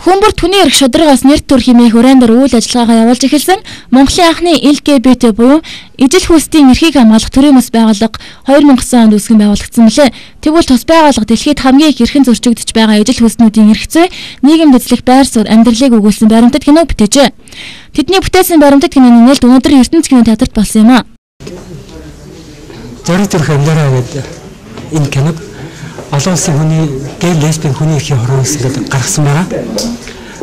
Хүмүүр түний эрх шударгаас нэр төр хэмээх урайндар үйл ажиллагаагаа явуулж эхэлсэн Монголын анхны LGBT буюу ижил хүйстийн эрхийг хамгаалах төрийн бас байгууллага 2000 онд үүсгэн байгуулагдсан мөлий. Тэгвэл тус байгууллага дэлхийд хамгийн их эрхэн зөрчигдөж байгаа ижил хүйснүүдийн эрх зүй, нийгэмд эзлэх байр суурь, амьдралыг өгүүлсэн баримтат кино бүтээжээ. Тэдний бүтээсэн баримтат киноны нээлт өнөөдөр ертөнц кино театрт болсон юм а. Зориг төрх амьдраа гэдэг энэ киног олон улсын хүний гей лесбийн хүний эрхийн хороос гэдэг гаргасан байгаа.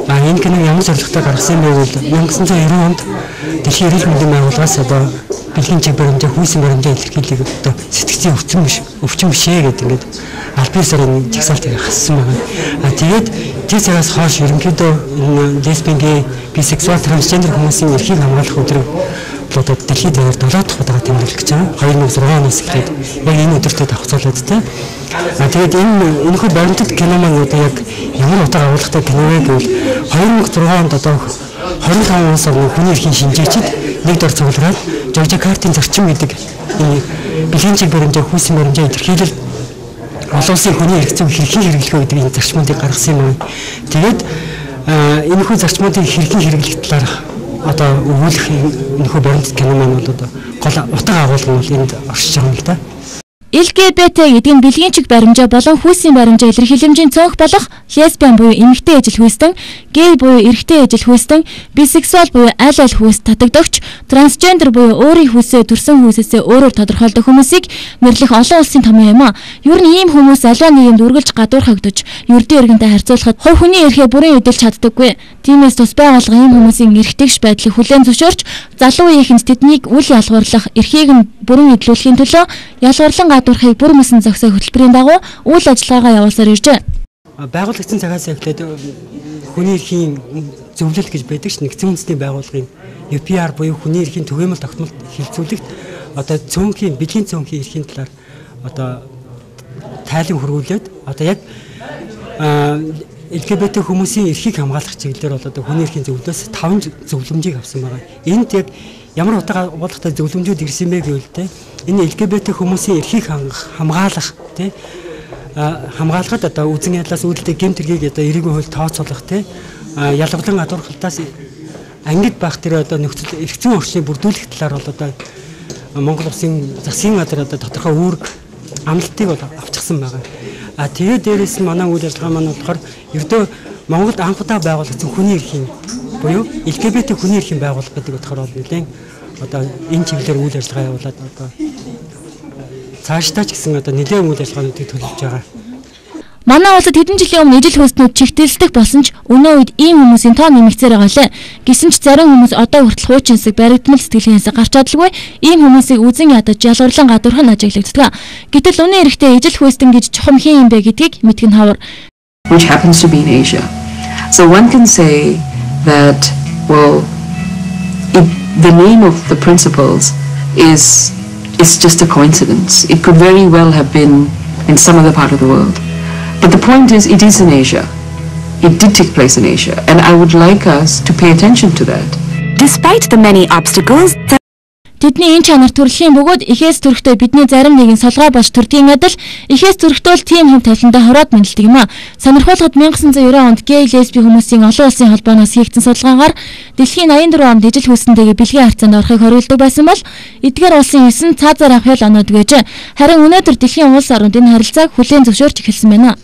А энэ киног ямар зорилготой гаргасан бэ гэвэл 1990 онд Дэлхийн эрүүл мэндийн байгууллагаас одоо бэлгийн чиг баримжаа хүйсэн баримжаа илэрхийлэх одоо сэтгцийн өвчин биш өвчин бишээ гэдэг ингээд аль бие сарын жигсаалтыг хассан байгаа. А тэгээд тэр цагаас хойш ерөнхийдөө лесбийн гей бисексуал трансгендер хүмүүсийн эрхийг хамгаалах өдрөг одоо дэлхийд даяар 7 дахь удаа тэмдэглэж гэж байгаа. 2006 оноос эхлээд яг энэ өдөртөө давхцуулаад тэ. А тэгээд энэ энэхүү баримтат кино маань одоо яг ямар утга агуулгатай кино вэ гэвэл 2006 онд одоо 25 оноос өмнө хүний эрхийн шинжээчид нэг дор цуглараад Жоржакартын зарчим гэдэг энэ бэлгийн чиг баримжаа хүүсийн баримжаа илэрхийлэл олон улсын хүний эрх зүйн хэрхэн хэрэглэх гэдэг энэ зарчмуудыг гаргасан юм. Тэгээд энэхүү зарчмуудыг хэрхэн хэрэглэх талаар одоо өгүүлэх нөхөө баримт кино маань бол одоо гол утга агуулга нь бол энд оршиж байгаа юм л да. LGBT гэдэг нь бэлгийн чиг баримжаа болон хүүсийн баримжаа илэрхийлэмжийн цонх болох лесбиан буюу эмэгтэй ижил хүйстэн, гей буюу эрэгтэй ижил хүйстэн, бисексуал буюу аль аль хүйс татагдагч, трансгендер буюу өөрийн хүйсээ төрсөн хүйсээсээ өөрөөр тодорхойлдог хүмүүсийг нэрлэх олон улсын томьёо юм а. Юу нь ийм хүмүүс аливаа нийгэмд үргэлж гадуурхагдж, ердөө иргэнтэй харьцуулахад хувь хүний эрхээ бүрэн эдэлж чаддаггүй. Тиймээс тус байгууллага ийм хүмүүсийн эрхтгш байдлыг хүлээн зөвшөөрч, залуу үеийнхэнд тэднийг үл ялгуурлах, эрхийг нь бүрэн эдлүүлэхийн төлөө ялгуурлан гадуурхыг бүр мөсөн зохистой хөтөлбөрийн дагуу үйл ажиллагаагаа явуулсаар иржээ. Байгуулагдсан цагаас эхлээд хүний эрхийн зөвлөл гэж байдаг ш нэгдсэн үндэсний байгууллагын UPR буюу хүний эрхийн түгээмэл тогтмол хилцүүлэгт одоо цөөнхийн бэлгийн цөөнхийн эрхийн талаар одоо тайлан хөрвүүлээд одоо яг LGBT хүмүүсийн эрхийг хамгаалах чиглэлээр бол одоо хүний эрхийн зөвлөлөөс 5 зөвлөмжийг авсан байгаа. Энд яг ямар утга агуулгатай зөвлөмжүүд ирсэн бэ гэвэл те энэ LGBT хүмүүсийн эрхийг хамгаалах те хамгаалахад одоо үзэн ядлаас үүдэлтэй гэмтэргийг одоо эрүүгийн хууль тооцоолох те ялгалан гадуурхалтаас ангид байх тэр одоо нөхцөл эрх зүйн орчныг бүрдүүлэх талаар бол одоо Монгол улсын засгийн газар одоо тодорхой үүрэг амлалтыг бол авчихсан байгаа. А тэгээд дээрэс нь манай үйл ажиллагаа маань болохоор ердөө Монголд анх удаа байгуулагдсан хүний эрхийн буюу LGBT хүний эрхийн байгууллага гэдэг утгаар бол нэлээд одоо энэ чиглэлээр үйл ажиллагаа явуулаад одоо цаашдаа ч гэсэн одоо нэлээд үйл ажиллагаануудыг төлөвлөж байгаа. Манай улсад хэдэн жилийн өмнө ижил хөөснүүд чигтэлсдэг болсон ч өнөө үед ийм хүмүүсийн тоо нэмэгцээр байгаа лээ. Гэсэн ч зарим хүмүүс одоо хүртэл хуучинсаг баригдмал сэтгэлгээсээ гарч чадлагүй ийм хүмүүсийг үзен ядаж ялгуурлан гадуурхан ажиглагддаг. Гэтэл үнэн эрэхтэй ижил хөөстөн гэж чухам хин юм бэ гэдгийг мэдгэн хавар. Which happens to be in Asia. So one can say that well the name of the principles is is just a coincidence. It could very well have been in some other part of the world. But the point is, it is in Asia. It did take place in Asia, and I would like us to pay attention to that. Despite the many obstacles, Тэдний энэ чанар төрөлхийн бөгөөд ихээс төрөхтэй бидний зарим нэгэн солгоо болж төрдгийн адил ихээс төрөхтөө л тийм хэм талентаа хороод мэдлдэг юм а. Сонирхолтой 1990 онд гей лесби хүмүүсийн олон улсын холбооноос хийгдсэн судалгаагаар дэлхийн 84 онд ижил хүйсэнтэйгээ бэлгийн харьцаанд орохыг хориглдог байсан бол эдгээр улсын 9 цаазаар авах ял оноод гэж. Харин өнөөдөр дэлхийн улс орнууд энэ харилцааг хүлээн зөвшөөрч эхэлсэн байна.